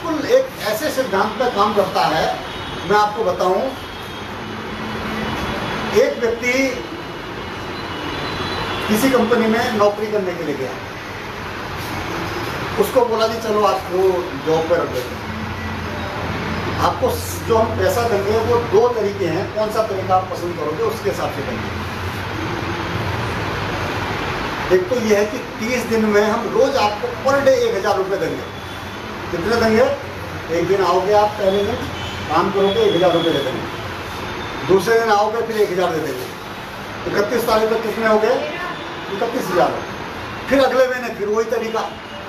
बिल्कुल एक ऐसे सिद्धांत पर काम करता है, मैं आपको बताऊँ। एक व्यक्ति किसी कंपनी में नौकरी करने के लिए गया। उसको बोला जी चलो आपको जॉब पर रख देते आपको जो हम पैसा देंगे, वो दो तरीके हैं। कौन सा तरीका आप पसंद करोगे, उसके हिसाब से देंगे एक तो ये है कि 30 दिन में हम रोज आपको पर डे एक हज़ार रुपये देंगे। कितने देंगे? एक दिन आओगे आप पहले दिन, काम करोगे, एक हज़ार रुपये दे देंगे। दूसरे दिन आओगे, फिर एक हज़ार दे देंगे। इकतीस तारीख तक कितने हो गए इकतीस हज़ार। फिर अगले महीने, फिर वही तरीका,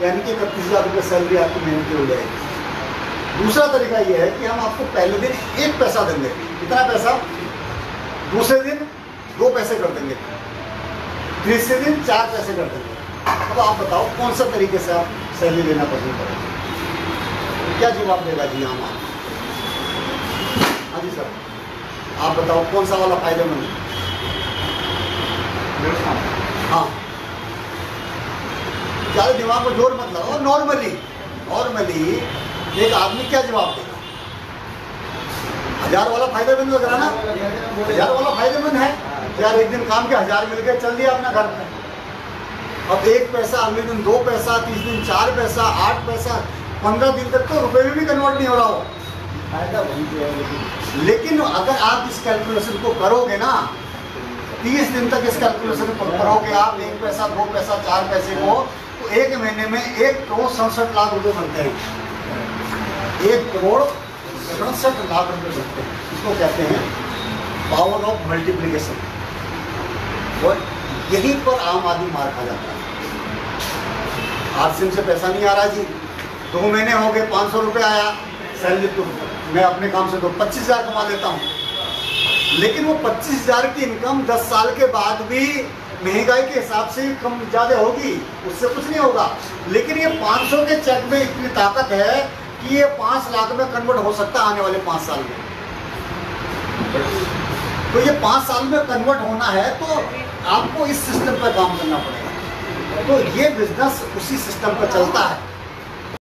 यानी कि इकतीस हज़ार रुपये सैलरी आपकी महीने की हो जाएगी। दूसरा तरीका ये है कि हम आपको पहले दिन एक पैसा देंगे। कितना पैसा? दूसरे दिन दो पैसे कर देंगे। तीसरे दिन चार पैसे कर देंगे। अब आप बताओ, कौन सा तरीके से आप सैलरी लेना पसंद करेंगे? क्या जवाब देगा? जी हम आप हाँ जी सर। आप बताओ कौन सा वाला फ़ायदेमंद है हाँ। ज़्यादा दिमाग में ज़ोर मत लगाओ नॉर्मली नॉर्मली एक आदमी क्या जवाब देगा? हज़ार वाला फ़ायदेमंद लग रहा ना? हज़ार वाला फ़ायदेमंद है? यार एक दिन काम के हज़ार मिल गए चल दिया अपना घर पे। अब एक पैसा अगले दिन दो पैसा तीस दिन चार पैसा आठ पैसा पंद्रह दिन तक तो रुपए में भी कन्वर्ट नहीं हो रहा हो। फ़ायदा वही पे है लेकिन लेकिन अगर आप इस कैलकुलेशन को करोगे ना तीस दिन तक इस कैलकुलेशन को करोगे आप एक पैसा दो पैसा चार पैसे को तो एक महीने में एक करोड़ सड़सठ लाख रुपए बनते हैं। एक करोड़ सड़सठ लाख रुपए बनते हैं। इसको कहते हैं पावर ऑफ़ मल्टीप्लीकेशन और यहीं पर आम आदमी मार खा जाता है। आज से पैसा नहीं आ रहा जी। दो महीने हो गए, पाँच सौ रुपये आया। सैलरी तो मैं अपने काम से तो पच्चीस हज़ार कमा लेता हूँ। लेकिन वो पच्चीस हज़ार की इनकम दस साल के बाद भी महँगाई के हिसाब से कम ज़्यादा होगी, उससे कुछ नहीं होगा। लेकिन ये 500 के चेक में इतनी ताकत है कि ये पाँच लाख में कन्वर्ट हो सकता आने वाले पाँच साल में। तो ये पाँच साल में कन्वर्ट होना है तो आपको इस सिस्टम पर काम करना पड़ेगा। तो ये बिज़नेस उसी सिस्टम पर चलता है।